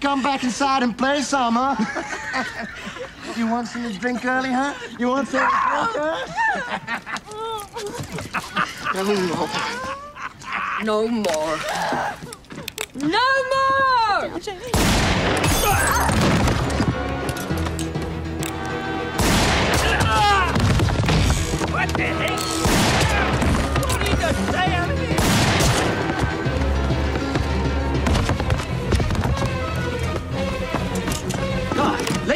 come back inside and play some, huh? you want some to drink early, huh? You want some to drink, huh? No more. No more! What the heck? You need to stay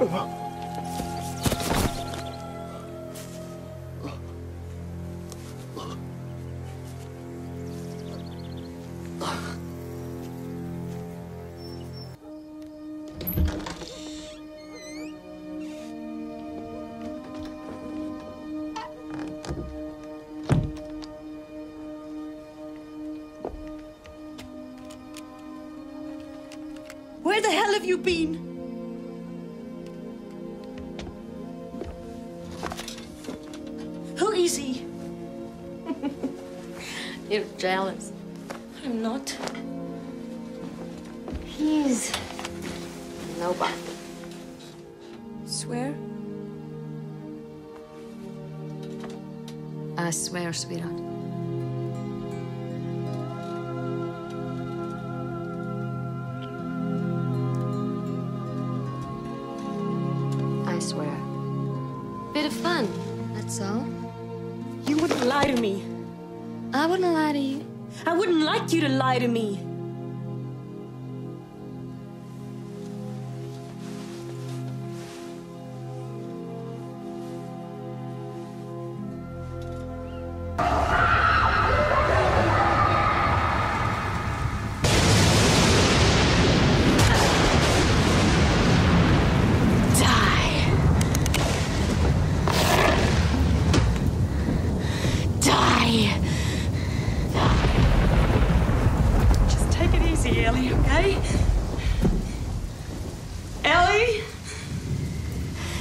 Where the hell have you been? You're jealous. I'm not. He's nobody. Swear? I swear, sweetheart. I swear. Bit of fun, that's all. You wouldn't lie to me. I wouldn't lie to you. I wouldn't like you to lie to me. Take Ellie, okay? Ellie?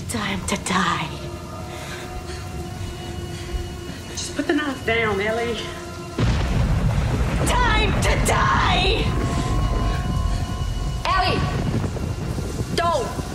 Time to die. Just put the knife down, Ellie. Time to die! Ellie! Don't!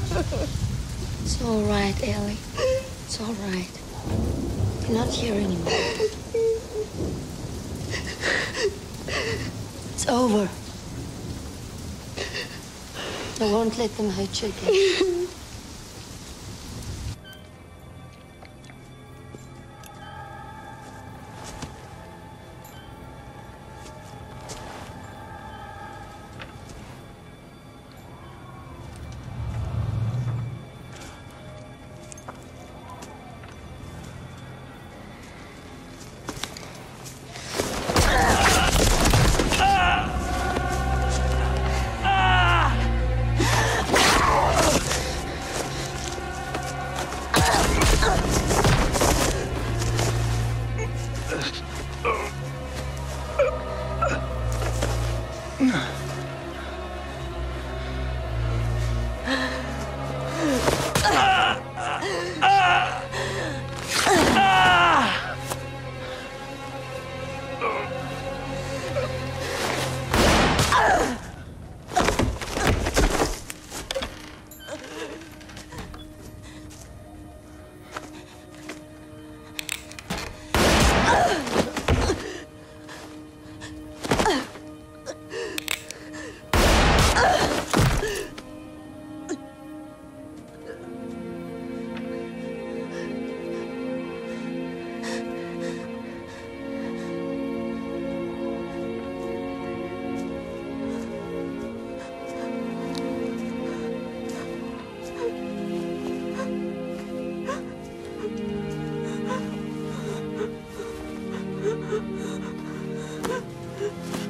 It's all right, Ellie. It's all right. You're not here anymore. It's over. I won't let them hurt you again.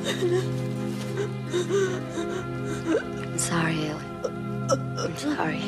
I'm sorry, Ellie. I'm sorry.